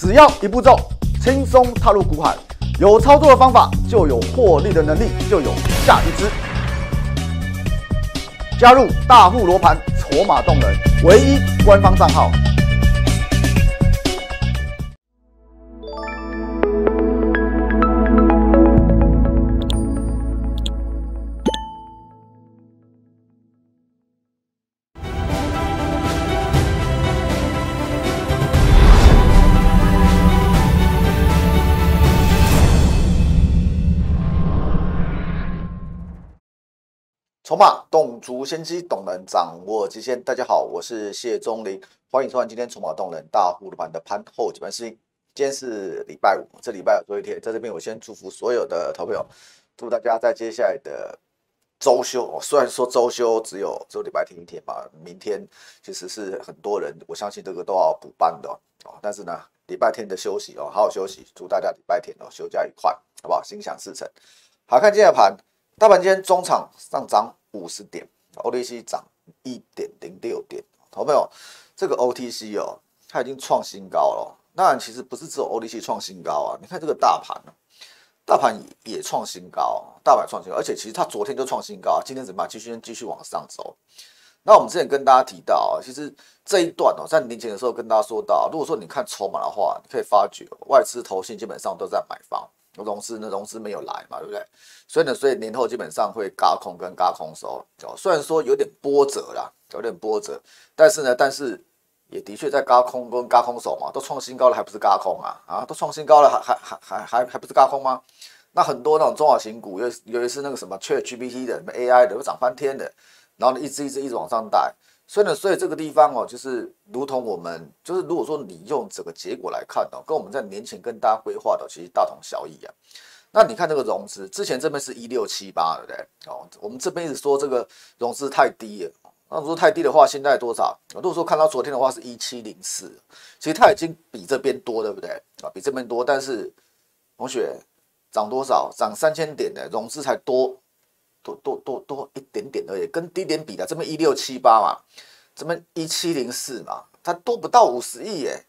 只要一步骤，轻松踏入股海，有操作的方法，就有获利的能力，就有下一支。加入大户罗盘筹码动能唯一官方账号。筹码动足先机，懂人掌握极限。大家好，我是谢钟林，欢迎收看今天筹码动人大户的盘的盘后几盘视频。今天是礼拜五，这礼拜有多一天，在这边我先祝福所有的投朋友，祝大家在接下来的周休，虽然说周休只有只有礼拜天一天嘛，明天其实是很多人，我相信这个都要补班的哦。但是呢，礼拜天的休息哦，好好休息，祝大家礼拜天哦休假愉快，好不好？心想事成。好看今天的盘，大盘今天中场上涨。五十点，OTC 涨一点零六点，好朋友，这个 OTC 哦，它已经创新高了。那其实不是只有 OTC 创新高啊，你看这个大盘大盘也创新高，大盘创新高，而且其实它昨天就创新高，今天怎么继续继续往上走？那我们之前跟大家提到啊，其实这一段哦，在年前的时候跟大家说到，如果说你看筹码的话，你可以发觉外资投信基本上都在买方。融资呢？融资没有来嘛，对不对？所以呢，所以年后基本上会嘎空跟嘎空收。哦，虽然说有点波折啦，有点波折，但是呢，但是也的确在嘎空跟嘎空手嘛，都创新高了，还不是嘎空啊？啊，都创新高了，还还还还还还不是嘎空吗？那很多那种中小型股，尤尤其是那个什么缺 GPT 的、什么 AI 的，都涨翻天的，然后呢，一直一直一直往上带。所以呢，所以这个地方哦，就是如同我们，就是如果说你用整个结果来看哦，跟我们在年前跟大家规划的其实大同小异啊。那你看这个融资，之前这边是一六七八，对不对？哦，我们这边一直说这个融资太低了。那如果太低的话，现在多少？如果说看到昨天的话是一七零四，其实它已经比这边多，对不对？啊，比这边多，但是同学涨多少？涨三千点的融资才多。多多多多一点点而已，跟低点比的，这边一六七八嘛，怎么一七零四嘛，它多不到五十亿耶，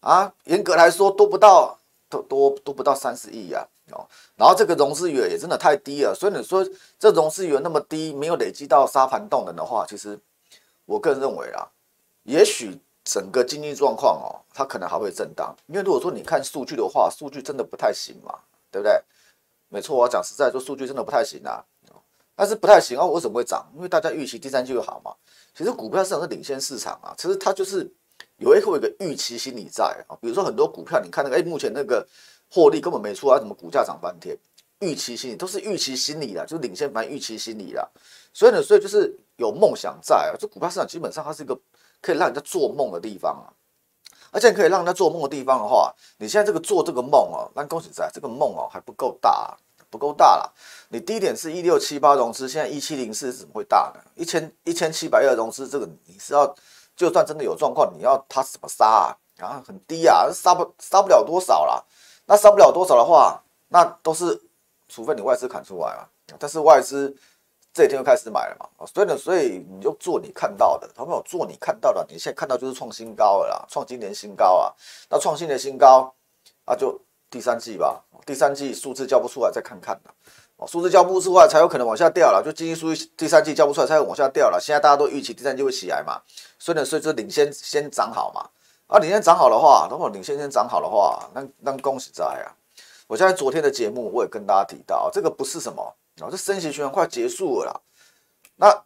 啊，严格来说多不到，多多多不到三十亿呀，哦，然后这个融资余额也真的太低了，所以你说这融资余额那么低，没有累积到沙盘动能的话，其实我个人认为啊，也许整个经济状况哦，它可能还会震荡，因为如果说你看数据的话，数据真的不太行嘛，对不对？没错，我讲实在，说数据真的不太行啊。但是不太行啊！为什么会涨？因为大家预期第三季会好嘛。其实股票市场是领先市场啊。其实它就是有一会有一个预期心理在啊。比如说很多股票，你看那个，哎，目前那个获利根本没出来，怎么股价涨半天？预期心理都是预期心理啦，就是领先反预期心理啦。所以呢，所以就是有梦想在啊。这股票市场基本上它是一个可以让人家做梦的地方啊。而且可以让人家做梦的地方的话，你现在这个做这个梦哦，那恭喜在，这个梦哦还不够大。不够大了，你低点是一六七八融资，现在一七零四怎么会大呢？一千一千七百二融资，这个你是要，就算真的有状况，你要它怎么杀啊？啊，很低啊，杀不杀不了多少啦。那杀不了多少的话，那都是除非你外资砍出来啊。但是外资这几天又开始买了嘛，所以呢，所以你就做你看到的，朋友做你看到的，你现在看到就是创新高了啦，创今年新高啊。那创新的新高，那就。第三季吧，第三季数字交不出来再看看的，哦，数字交不出来才有可能往下掉了，就经济数据第三季交不出来才会往下掉了。现在大家都预期第三季会起来嘛，所以呢，所以就领先先涨好嘛，啊，领先涨好的话，如果领先先涨好的话，那那恭喜在啊！我现在昨天的节目我也跟大家提到，这个不是什么，哦，这升息循环快结束了啦。那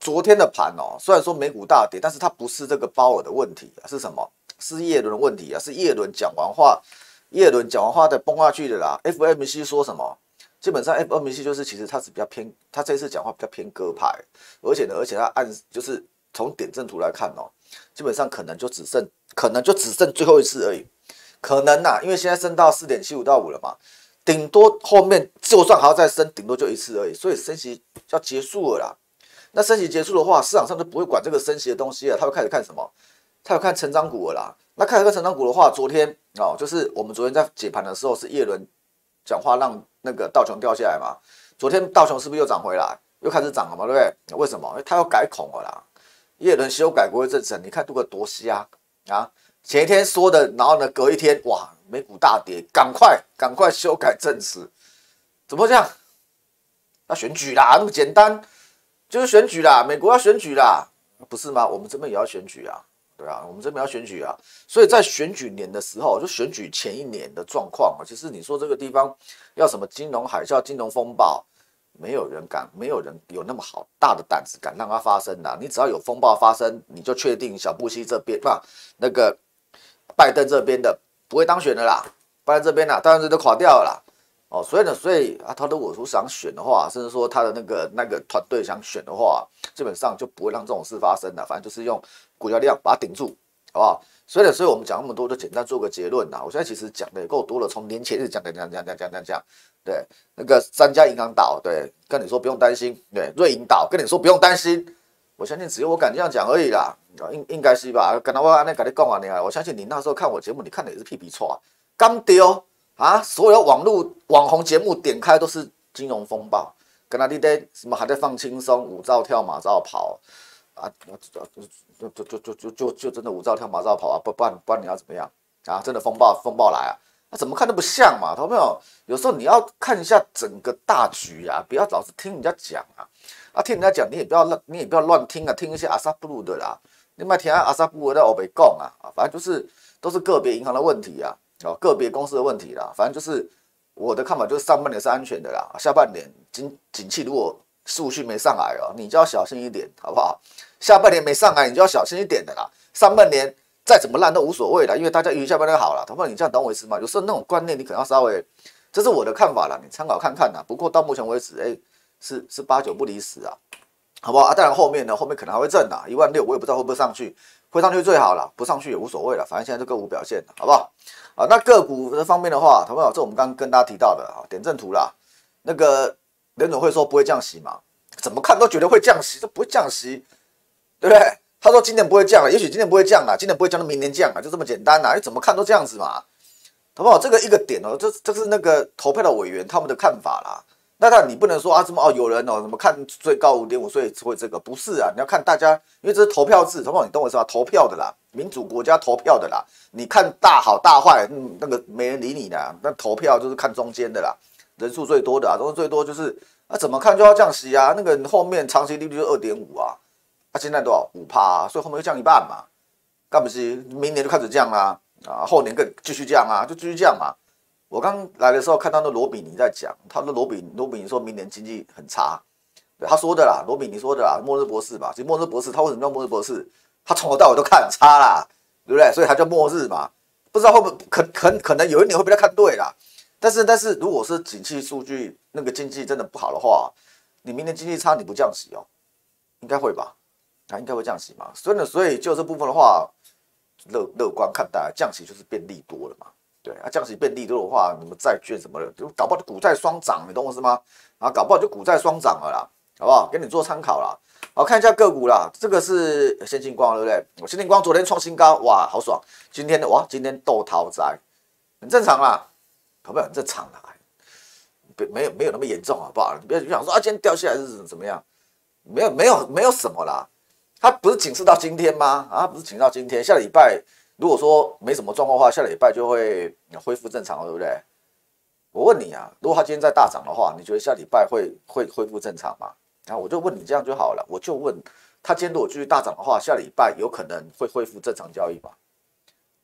昨天的盘哦，虽然说美股大跌，但是它不是这个鲍尔的问题啊，是什么？是叶伦的问题啊，是叶伦讲完话。叶伦讲完话再崩下去的啦。FMC 说什么？基本上 FMC 就是其实他是比较偏，他这次讲话比较偏鸽派，而且呢，而且他按就是从点阵图来看哦，基本上可能就只剩可能就只剩最后一次而已，可能呐，因为现在升到四点七五到五了嘛，顶多后面就算还要再升，顶多就一次而已，所以升息要结束了啦。那升息结束的话，市场上就不会管这个升息的东西了，他会开始看什么？他要看成长股了啦。那看这个成长股的话，昨天哦，就是我们昨天在解盘的时候，是叶伦讲话让那个道琼掉下来嘛。昨天道琼是不是又涨回来，又开始涨了嘛？对不对？为什么？因为他要改孔了啦。叶伦修改国会政策，你看杜个多瞎啊！前一天说的，然后呢，隔一天哇，美股大跌，赶快赶快修改证词，怎么这样？要选举啦，那么简单，就是选举啦，美国要选举啦，不是吗？我们这边也要选举啊，对啊，我们这边要选举啊，所以在选举年的时候，就选举前一年的状况啊，其实你说这个地方要什么金融海啸、金融风暴。没有人敢，没有人有那么好大的胆子敢让它发生的。你只要有风暴发生，你就确定小布希这边不，那个拜登这边的不会当选的啦。拜登这边呢，当然是都垮掉了啦。哦，所以呢，所以啊，他如果说想选的话，甚至说他的那个那个团队想选的话，基本上就不会让这种事发生的。反正就是用股价量把它顶住，好不好？所以呢，所以我们讲那么多，就简单做个结论呐。我现在其实讲的也够多了，从年前日讲讲讲讲讲讲讲讲。对，那个三家银行倒，对，跟你说不用担心。对，瑞银倒，跟你说不用担心。我相信只有我敢这样讲而已啦，应应该是吧？刚才我那跟你讲完你啊，我相信你那时候看我节目，你看的也是屁屁错啊，刚丢啊！所有网络网红节目点开都是金融风暴，跟他你在什么还在放轻松，舞照跳马照跑啊？就就就就就就就真的五照跳马照跑啊？不不然不然你要怎么样啊？真的风暴风暴来啊？那怎么看都不像嘛，朋友，有时候你要看一下整个大局啊，不要老是听人家讲啊，啊，听人家讲你也不要乱，你也不要乱听啊，听一些阿萨布鲁的啦，你买听阿萨布鲁的我没讲啊，啊，反正就是都是个别银行的问题啊，哦，个别公司的问题啦，反正就是我的看法就是上半年是安全的啦，下半年景景气如果数据没上来哦，你就要小心一点，好不好？下半年没上来，你就要小心一点的啦，上半年。再怎么烂都无所谓了，因为大家预期下半年好了。同胞，你这样懂我意思吗？有时候那种观念你可能要稍微，这是我的看法了，你参考看看呐。不过到目前为止，哎，是是八九不离十啊，好不好啊？当然后面呢，后面可能还会震啊，一万六我也不知道会不会上去，会上去最好了，不上去也无所谓了，反正现在就个股表现，好不好？啊，那个股的方面的话，同胞，这我们刚刚跟大家提到的啊，点阵图啦，那个联总会说不会降息嘛？怎么看都觉得会降息，这不会降息，对不对？他说今年不会降了，也许今年不会降了，今年不会降到明年降啊，就这么简单呐！你怎么看都这样子嘛，好不好？这个一个点哦，这这是那个投票的委员他们的看法啦。那但你不能说啊，什么哦，有人哦，怎么看最高五点五，所以会这个不是啊？你要看大家，因为这是投票制，好不好？你懂我意思吧？投票的啦，民主国家投票的啦。你看大好大坏，嗯，那个没人理你的。那投票就是看中间的啦，人数最多的啊，人数最多就是啊，怎么看就要降息啊？那个后面长期利率就二点五啊。啊现在多少五趴，啊所以后面又降一半嘛？干不是明年就开始降啦，啊，后年更继续降啊，就继续降嘛。我刚来的时候看到那罗比尼在讲，他说罗比罗比尼说明年经济很差，对他说的啦，罗比尼说的啦，末日博士吧，其实末日博士他为什么叫末日博士？他从头到尾都看差啦，对不对？所以他叫末日嘛。不知道会不可可可能有一年会被他看对啦，但是但是如果是景气数据那个经济真的不好的话，你明年经济差你不降息哦，应该会吧？啊应该会降息嘛？所以呢，所以就这部分的话，乐乐观看待，降息就是变利多了嘛。对啊，降息变利多的话，你们债券什么的，就搞不好股债双涨，你懂我意思吗？啊，搞不好就股债双涨了啦，好不好？给你做参考啦。好，看一下个股啦，这个是先进光，对不对？我先进光昨天创新高，哇，好爽。今天的哇，今天豆桃灾，很正常啦，好不好？很正常啦，别没有没有那么严重，好不好？你不要想说啊，今天掉下来是怎么样？没有没有没有什么啦。它不是警示到今天吗？啊，不是警示到今天，下礼拜如果说没什么状况的话，下礼拜就会恢复正常了，对不对？我问你啊，如果它今天再大涨的话，你觉得下礼拜会会恢复正常吗？啊，我就问你这样就好了。我就问它今天如果继续大涨的话，下礼拜有可能会恢复正常交易吗？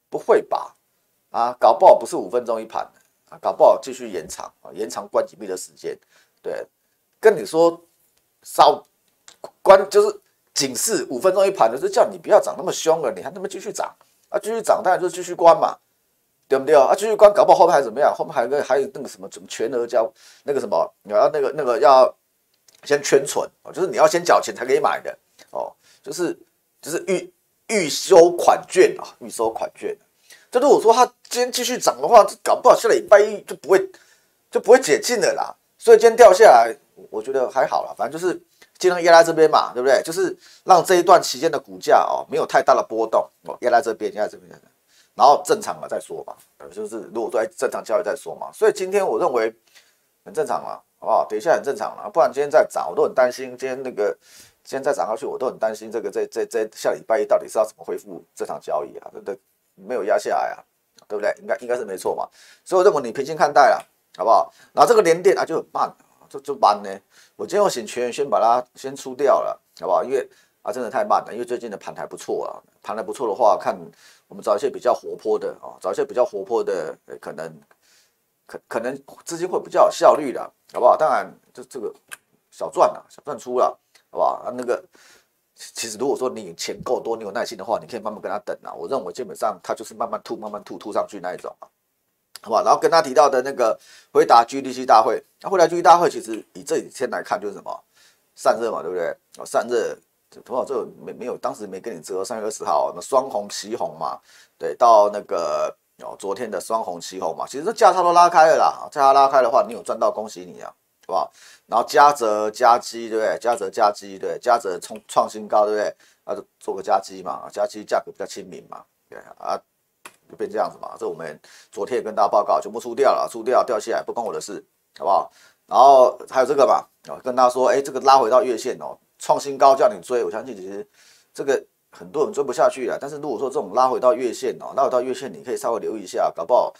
不会吧？啊，搞不好不是五分钟一盘啊，搞不好继续延长啊，延长关紧闭的时间。对，跟你说少关就是。警示五分钟一盘的，就叫你不要涨那么凶了，你还那么继续涨啊？继续涨当然就继续关嘛，对不对啊？继续关，搞不好后面还怎么样？后面还有个还有那个什么什么全额交那个什么，你要那个那个要先圈存哦，就是你要先缴钱才可以买的哦，就是就是预预收款券啊，预收款券。就如果说它今天继续涨的话，搞不好下礼拜一就不会就不会解禁了啦。所以今天掉下来，我觉得还好啦，反正就是。尽量压在这边嘛，对不对？就是让这一段期间的股价哦，没有太大的波动哦，压在这边，压在这边，然后正常了再说吧。就是如果说正常交易再说嘛。所以今天我认为很正常了，好不好？等一下很正常了，不然今天再涨，我都很担心。今天那个今天再涨下去，我都很担心这个这这这下礼拜一到底是要怎么恢复这场交易啊？对不对？没有压下来啊，对不对？应该应该是没错嘛。所以我认为你平心看待了，好不好？然后这个连电啊就很慢，就就慢呢。我今天我请全员先把它先出掉了，好不好？因为啊真的太慢了，因为最近的盘还不错啊，盘还不错的话，看我们找一些比较活泼的啊，找一些比较活泼的，可能可可能资金会比较有效率的，好不好？当然这这个小赚了，小赚出了，好不好？啊那个。其实，如果说你钱够多，你有耐心的话，你可以慢慢跟他等啊。我认为基本上他就是慢慢吐、慢慢吐、吐上去那一种啊，好吧？然后跟他提到的那个回答 GDC 大会，那回答 GDC 大会，其实以这几天来看就是什么散热嘛，对不对？哦，散热，多少这没没有，当时没跟你折，三月二十号那双红旗红嘛，对，到那个哦昨天的双红旗红嘛，其实这价差都拉开了啦，价差拉开的话，你有赚到，恭喜你啊！好不好？然后加折加基，对不对？加折加基，对，加折创创新高，对不对？啊，就做个加基嘛，加基价格比较亲民嘛，对啊，就变这样子嘛。这我们昨天也跟大家报告，全部出掉了，出掉掉下来不关我的事，好不好？然后还有这个嘛，啊，跟大家说，哎，这个拉回到月线哦，创新高叫你追，我相信其实这个很多人追不下去了。但是如果说这种拉回到月线哦，拉回到月线，你可以稍微留意一下，搞不好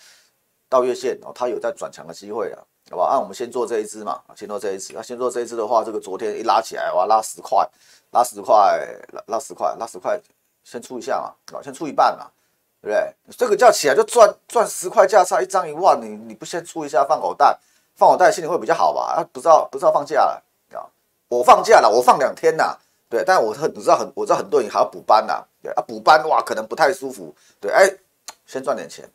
到月线哦，它有在转强的机会啊。好吧，按我们先做这一只嘛，先做这一只。那先做这一只的话，这个昨天一拉起来，哇，拉十块，拉十块，拉拉十块，拉十块，先出一下嘛，啊，先出一半嘛，对不对？这个叫起来就赚赚十块价差，一张一万，你你不先出一下放口袋，放口袋心里会比较好吧？啊，不知道不知道放假了啊，我放假了，我放两天呐，对，但我很知道很我知道很多人还要补班呐，对啊，补班哇，可能不太舒服，对，哎，先赚点钱，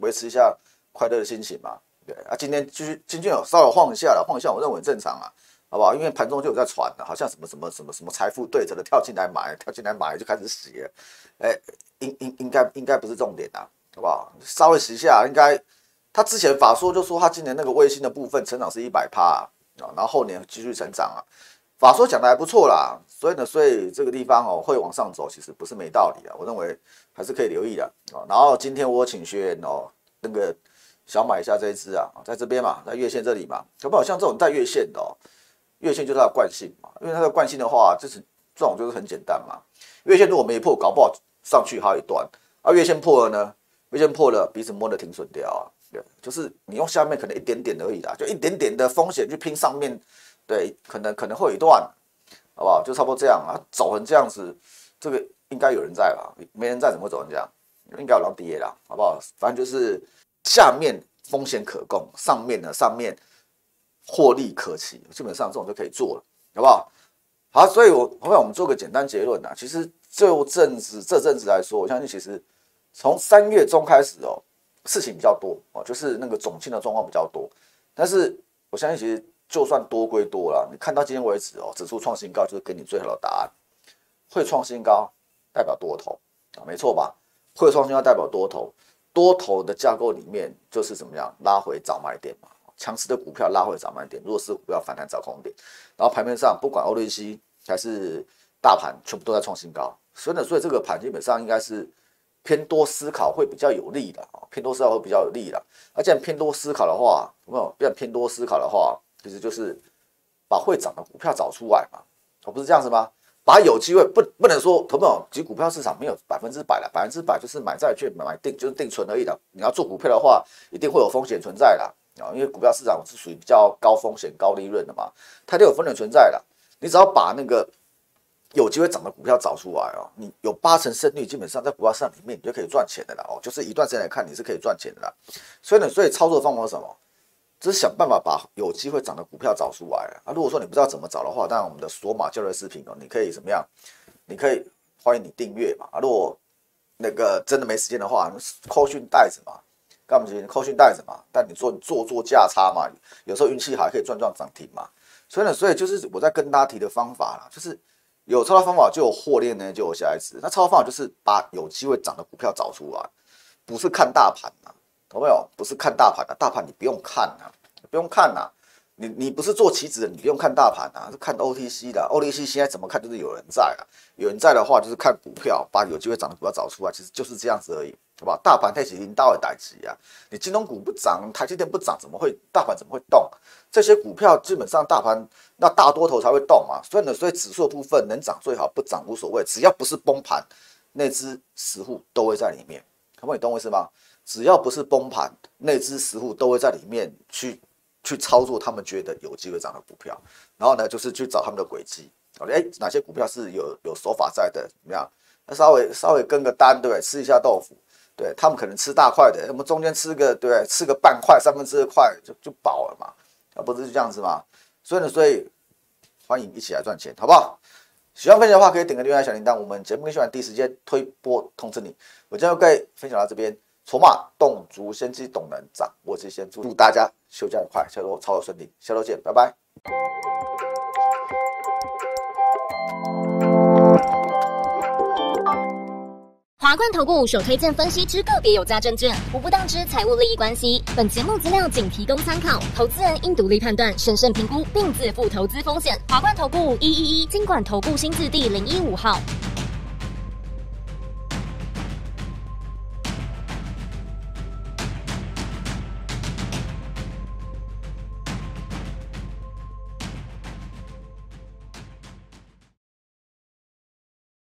维持一下快乐的心情嘛。对啊，今天继续今天有稍微晃一下了，晃一下我认为正常啊，好不好？因为盘中就有在传的，好像什么什么什么什么财富对着的跳进来买，跳进来买就开始洗了，哎，应应应该应该不是重点啊，好不好？稍微洗一下，应该他之前法说就说他今年那个卫星的部分成长是一百趴啊，然后后年继续成长啊，法说讲的还不错啦，所以呢，所以这个地方哦会往上走，其实不是没道理啊，我认为还是可以留意的啊。然后今天我请学员哦那个。想买一下这一支啊，在这边嘛，在月线这里嘛，可不好像这种带月线的，月线就是它的惯性嘛，因为它的惯性的话，就是这种就是很简单嘛。月线如果没破，搞不好上去还有一段，啊，月线破了呢，月线破了，彼此摸的停损掉啊，对，就是你用下面可能一点点而已啦，就一点点的风险去拼上面，对，可能可能会有一段，好不好？就差不多这样啊，走成这样子，这个应该有人在吧？没人在怎么走成这样？应该有狼跌啦，好不好？反正就是。下面风险可控，上面呢上面获利可期，基本上这种就可以做了，好不好？好，所以我后面我们做个简单结论啊，其实就阵子这阵子来说，我相信其实从三月中开始哦，事情比较多哦，就是那个总金的状况比较多，但是我相信其实就算多归多了，你看到今天为止哦，指数创新高就是给你最好的答案，会创新高代表多头啊，没错吧？会创新高代表多头。多头的架构里面就是怎么样拉回早买点嘛，强势的股票拉回早买点，弱势股票反弹找空点。然后盘面上不管欧瑞西还是大盘，全部都在创新高。所以呢，所以这个盘基本上应该是偏多思考会比较有利的啊，偏多思考会比较有利的。而既然偏多思考的话，有没有？既然偏多思考的话，其实就是把会涨的股票找出来嘛，我不是这样子吗？把有机会不不能说，投票及股票市场没有百分之百的，百分之百就是买债券买定就是定存而已的。你要做股票的话，一定会有风险存在的啊，因为股票市场是属于比较高风险高利润的嘛，它就有风险存在的。你只要把那个有机会涨的股票找出来哦，你有八成胜率，基本上在股票市场里面你就可以赚钱的了哦，就是一段时间来看你是可以赚钱的啦。所以呢，所以操作方法是什么？只是想办法把有机会涨的股票找出来啊！如果说你不知道怎么找的话，当然我们的索马教育视频哦，你可以怎么样？你可以欢迎你订阅嘛啊！如果那个真的没时间的话，扣讯袋子嘛，干嘛去扣讯袋子嘛？但你做做做价差嘛，有时候运气好可以赚赚涨停嘛。所以呢，所以就是我在跟大家提的方法啦，就是有操作方法就有获利呢，就有下一次。那操作方法就是把有机会涨的股票找出来，不是看大盘嘛。有没有？不是看大盘的，大盘你不用看呐，不用看呐。你你不是做棋子的，你不用看大盘啊，是看 OTC 的。OTC 现在怎么看？就是有人在啊，有人在的话，就是看股票，把有机会涨的股票找出来，其实就是这样子而已，好吧？大盘太起零到二代级啊，你金融股不涨，台积电不涨，怎么会大盘怎么会动？这些股票基本上大盘那大多头才会动嘛。所以呢，所以指数部分能涨最好，不涨无所谓，只要不是崩盘，那只实户都会在里面。可不可以懂我意思吗？只要不是崩盘，内资实户都会在里面去去操作他们觉得有机会涨的股票，然后呢，就是去找他们的轨迹，哎，哪些股票是有有手法在的，怎么样？那稍微稍微跟个单，对？吃一下豆腐，对他们可能吃大块的，我们中间吃个，对？吃个半块、三分之二块就就饱了嘛，啊，不是就这样子吗？所以呢，所以欢迎一起来赚钱，好不好？喜欢分享的话，可以点个订阅小铃铛，我们节目更新完第一时间推播通知你。我将要跟分享到这边，筹码动足先机，懂能掌握这些，祝大家休假愉快，下周操作顺利，下周见，拜拜。华冠投顾首推荐分析之个别有价证券，无不当之财务利益关系。本节目资料仅提供参考，投资人应独立判断、审慎评估，并自负投资风险。华冠投顾一一一经管投顾新字第零一五号。